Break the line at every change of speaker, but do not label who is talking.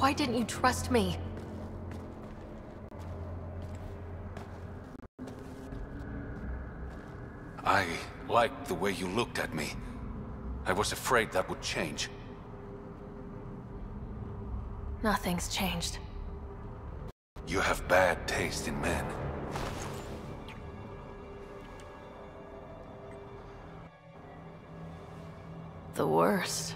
Why didn't you trust me?
I liked the way you looked at me. I was afraid that would change.
Nothing's changed.
You have bad taste in men.
The worst.